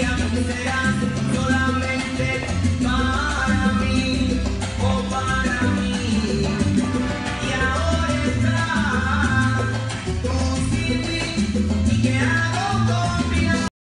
día me será